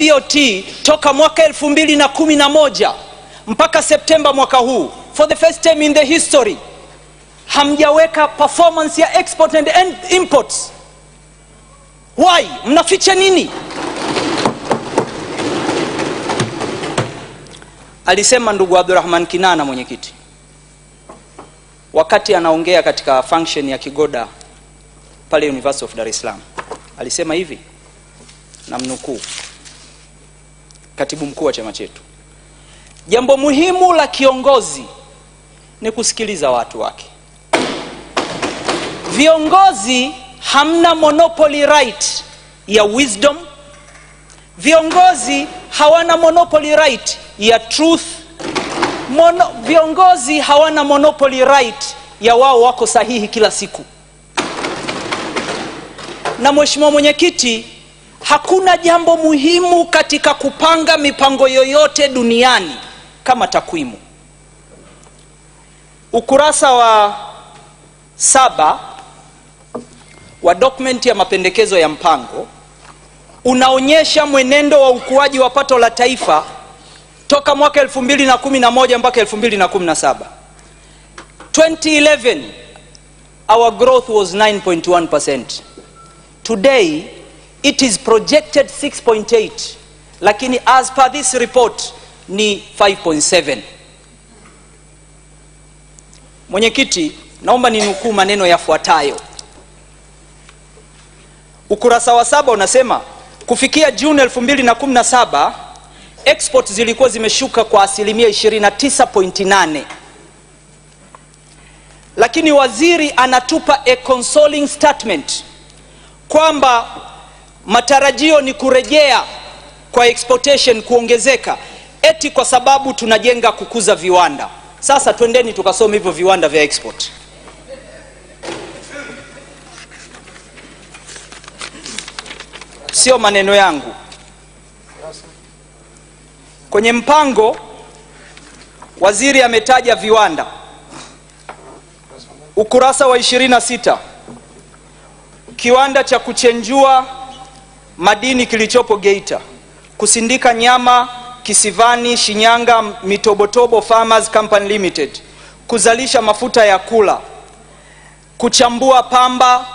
BOT toka mwaka elfu mbili na kumi na moja mpaka Septemba mwaka huu, for the first time in the history hamjaweka performance ya export and imports. Why? Mnaficha nini? Alisema ndugu Abdurrahman Kinana, mwenyekiti, wakati anaongea katika function ya Kigoda pale University of Dar es Salaam, alisema hivi, namnukuu katibu mkuu wa chama chetu, jambo muhimu la kiongozi ni kusikiliza watu wake. Viongozi hamna monopoly right ya wisdom. Viongozi hawana monopoly right ya truth. Mono, viongozi hawana monopoly right ya wao wako sahihi kila siku. Na mheshimiwa mwenyekiti, hakuna jambo muhimu katika kupanga mipango yoyote duniani kama takwimu. Ukurasa wa saba wa dokumenti ya mapendekezo ya mpango unaonyesha mwenendo wa ukuaji wa pato la taifa toka mwaka 2011 mpaka 2017. 2011 our growth was 9.1%. Today it is projected 6.8, lakini as per this report ni 5.7. Mwenyekiti, naomba ninukuu maneno yafuatayo. Ukurasa wa saba unasema kufikia Juni 2017 export zilikuwa zimeshuka kwa asilimia 29.8, lakini waziri anatupa a consoling statement kwamba matarajio ni kurejea kwa exportation kuongezeka, eti kwa sababu tunajenga kukuza viwanda. Sasa twendeni tukasome hivyo viwanda vya export. Sio maneno yangu. Kwenye mpango waziri ametaja viwanda, ukurasa wa 26, kiwanda cha kuchenjua madini kilichopo Geita, kusindika nyama Kisivani, Shinyanga, Mitobotobo Farmers Company Limited, kuzalisha mafuta ya kula, kuchambua pamba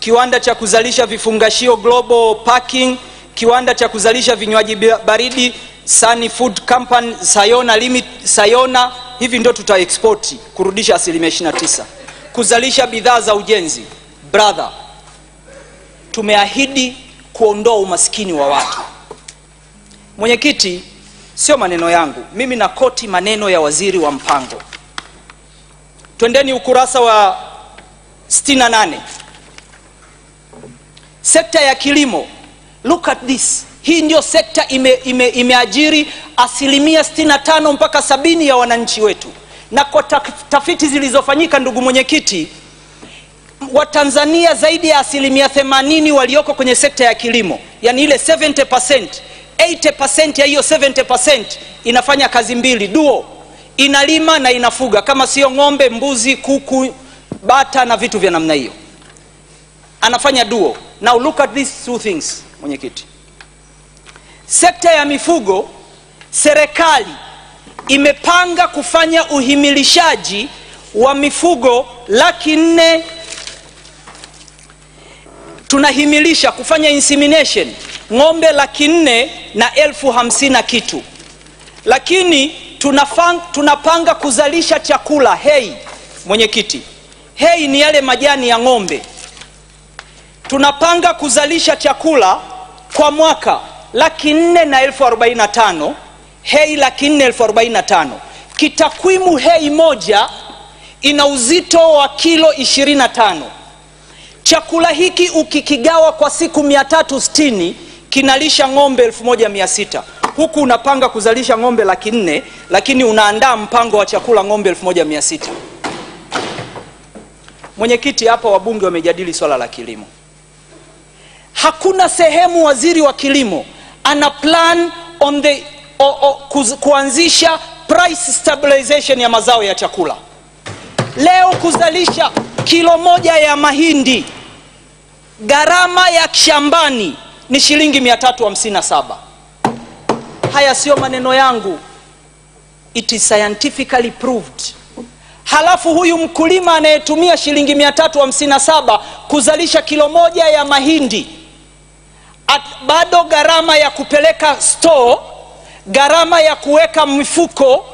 kiwanda cha kuzalisha vifungashio Global Packing, kiwanda cha kuzalisha vinywaji baridi Sunny Food Company, Sayona Limit, Sayona. Hivi ndio tuta export kurudisha asilimia 29. Kuzalisha bidhaa za ujenzi. Brother, tumeahidi kuondoa umaskini wa watu. Mwenyekiti, sio maneno yangu mimi, na koti maneno ya waziri wa mpango. Twendeni ukurasa wa 68. Sekta ya kilimo, look at this. Hii ndio sekta ime, ime, imeajiri asilimia 65 mpaka sabini ya wananchi wetu, na kwa tafiti zilizofanyika, ndugu mwenyekiti, Watanzania zaidi ya asilimia 80 walioko kwenye sekta ya kilimo, yani ile 70%, 80% ya hiyo 70% inafanya kazi mbili duo, inalima na inafuga, kama sio ng'ombe, mbuzi, kuku, bata na vitu vya namna hiyo, anafanya duo. Now look at these two things, mwenyekiti. Sekta ya mifugo, serikali imepanga kufanya uhimilishaji wa mifugo laki nne. Tunahimilisha kufanya insemination ng'ombe laki nne na elfu hamsini na kitu, lakini tunafang, tunapanga kuzalisha chakula hei. Mwenyekiti, hei ni yale majani ya ng'ombe. Tunapanga kuzalisha chakula kwa mwaka laki nne na elfu arobaini na tano hei laki nne elfu arobaini na tano Kitakwimu hei moja ina uzito wa kilo 25. Chakula hiki ukikigawa kwa siku 360 kinalisha ng'ombe 1600 huku unapanga kuzalisha ng'ombe laki nne lakini unaandaa mpango wa chakula ng'ombe 1600. Mwenyekiti, hapa wabunge wamejadili swala la kilimo. Hakuna sehemu waziri wa kilimo ana plan on the o, o, kuz, kuanzisha price stabilization ya mazao ya chakula. Leo kuzalisha kilo moja ya mahindi gharama ya shambani ni shilingi 357. haya siyo maneno yangu. It is scientifically proved. Halafu huyu mkulima anayetumia shilingi 357 kuzalisha kilo moja ya mahindi At, bado gharama ya kupeleka store gharama ya kuweka mifuko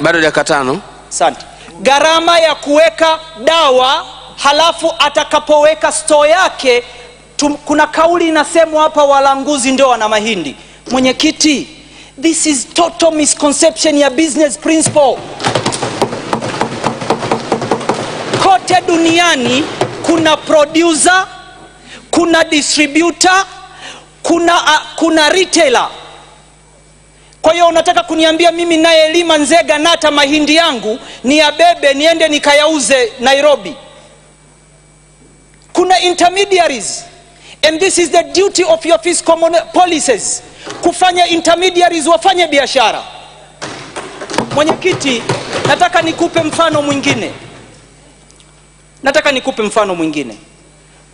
Bado dakika tano. Asante. Gharama ya kuweka dawa halafu atakapoweka stoo yake tum, kuna kauli inasemwa hapa walanguzi ndio wana mahindi. Mwenyekiti this is total misconception ya business principle. Kote duniani kuna producer kuna distributor kuna, uh, kuna retailer. Kwa hiyo unataka kuniambia mimi naye nayelima nzega nata mahindi yangu ni yabebe niende nikayauze nairobi kuna intermediaries. And this is the duty of your fiscal policies. Kufanya intermediaries wafanye biashara. Mwenyekiti nataka nikupe mfano mwingine. Nataka nikupe mfano mwingine.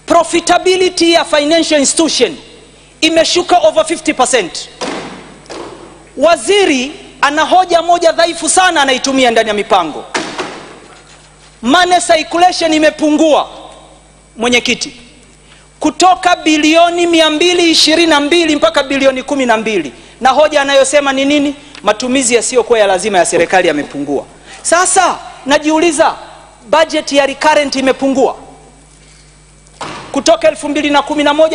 Profitability ya financial institution imeshuka over 50 waziri ana hoja moja dhaifu sana anaitumia ndani ya mipango. Money circulation imepungua mwenyekiti kutoka bilioni 222 mpaka bilioni 12 na hoja anayosema ni nini? Matumizi yasiyokuwa ya lazima ya serikali yamepungua. Sasa najiuliza bajeti ya recurrent imepungua? Kutoka 2011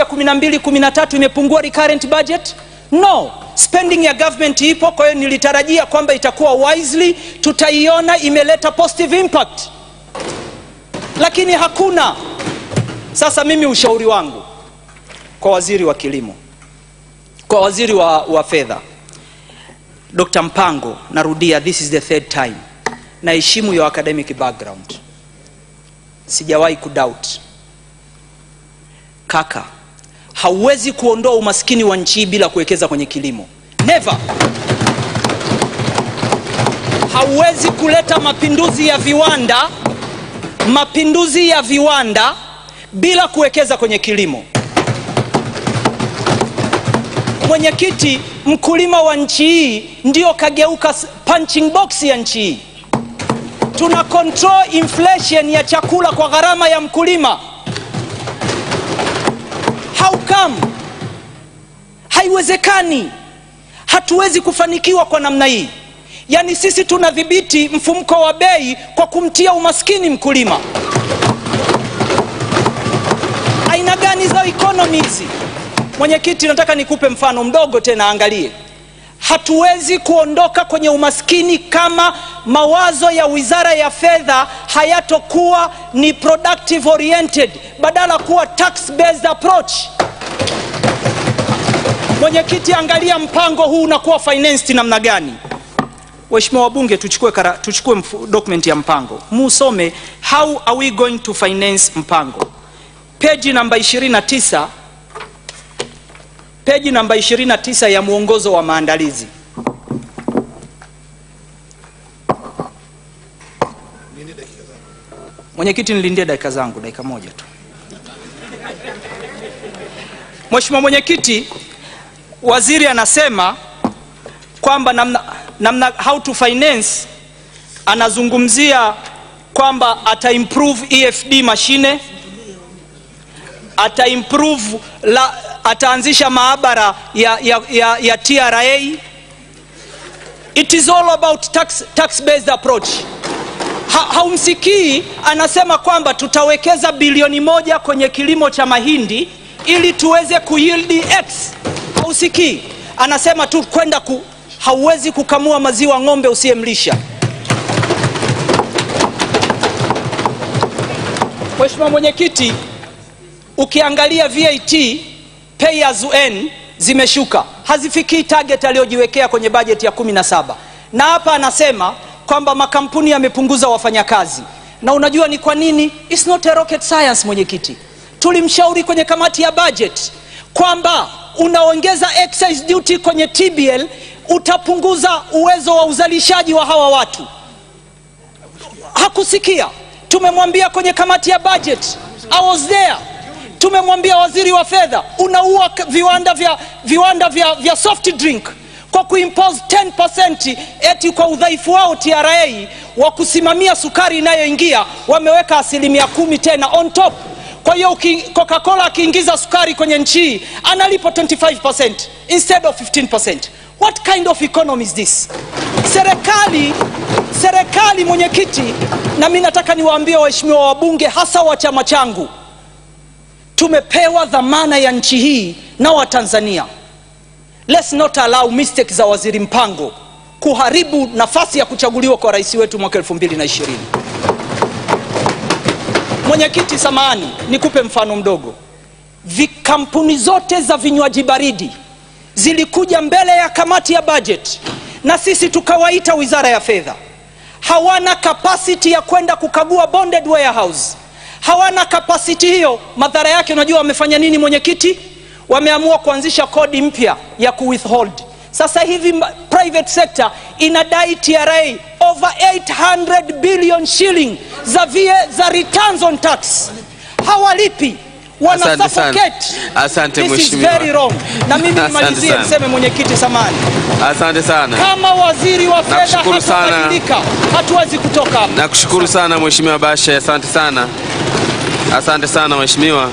12 13 imepungua recurrent budget? No. Spending ya government ipo kwa hiyo nilitarajia kwamba itakuwa wisely. Tutaiona imeleta positive impact. Lakini hakuna sasa mimi ushauri wangu kwa waziri wa kilimo kwa waziri wa, wa fedha dr mpango narudia this is the third time naheshimu your academic background. Sijawahi kudoubt kaka hauwezi kuondoa umaskini wa nchi bila kuwekeza kwenye kilimo. Never. Hauwezi kuleta mapinduzi ya viwanda mapinduzi ya viwanda bila kuwekeza kwenye kilimo. Mwenyekiti mkulima wa nchi hii ndio kageuka punching box ya nchi hii. Tuna control inflation ya chakula kwa gharama ya mkulima. How come? Haiwezekani. Hatuwezi kufanikiwa kwa namna hii. Yaani sisi tunadhibiti mfumko wa bei kwa kumtia umaskini mkulima aina gani za economy hizi mwenyekiti nataka nikupe mfano mdogo tena angalie. Hatuwezi kuondoka kwenye umaskini kama mawazo ya wizara ya fedha hayatokuwa ni productive oriented badala kuwa tax based approach. Mwenyekiti angalia mpango huu unakuwa financed namna gani. Waheshimiwa wabunge tuchukue, kara, tuchukue document ya mpango. Musome how are we going to finance mpango peji namba 29 peji namba 29 ya mwongozo wa maandalizi. Mwenyekiti nilindie dakika zangu dakika moja tu. Mheshimiwa mwenyekiti waziri anasema kwamba namna, namna how to finance anazungumzia kwamba ata improve efd mashine ata improve la, ataanzisha maabara ya, ya, ya, ya tra it is all about tax, tax based approach. Ha, haumsikii anasema kwamba tutawekeza bilioni moja kwenye kilimo cha mahindi ili tuweze kuyield x. Hausikii anasema tu kwenda ku, hauwezi kukamua maziwa ng'ombe usiyemlisha. Mheshimiwa mwenyekiti ukiangalia vat pay as UN, zimeshuka. Hazifikii target aliyojiwekea kwenye bajeti ya 17 na hapa anasema kwamba makampuni yamepunguza wafanyakazi. Na unajua ni kwa nini? It's not a rocket science mwenyekiti. Tulimshauri kwenye kamati ya budget kwamba unaongeza excise duty kwenye tbl utapunguza uwezo wa uzalishaji wa hawa watu. Hakusikia. Tumemwambia kwenye kamati ya budget I was there tumemwambia waziri wa fedha unaua viwanda vya, viwanda vya, vya soft drink kwa kuimpose 10% eti kwa udhaifu wao TRA wa kusimamia sukari inayoingia wameweka asilimia kumi tena on top. Kwa hiyo Coca-Cola akiingiza sukari kwenye nchi hii analipa 25% instead of 15%. What kind of economy is this? Serikali serikali, mwenyekiti, na mimi nataka niwaambie waheshimiwa wabunge, hasa wa chama changu, tumepewa dhamana ya nchi hii na Watanzania. Let's not allow mistake za waziri Mpango kuharibu nafasi ya kuchaguliwa kwa rais wetu mwaka 2020. Mwenyekiti, samahani, nikupe mfano mdogo. Vikampuni zote za vinywaji baridi zilikuja mbele ya kamati ya bajeti na sisi tukawaita wizara ya fedha. Hawana kapasiti ya kwenda kukagua bonded warehouse, hawana kapasiti hiyo. Madhara yake unajua wamefanya nini mwenyekiti? Wameamua kuanzisha kodi mpya ya kuwithhold. Sasa hivi private sector inadai TRA over 800 billion shilling za, vie, za returns on tax hawalipi wana Asante sana. suffocate. Asante This is mheshimiwa. very wrong. Na mimi nimalizie niseme mwenyekiti, samani, Asante sana, kama waziri wa fedha hatubadilika, hatuwezi kutoka hapa. nakushukuru sana mheshimiwa Bashe, asante sana, asante sana mheshimiwa.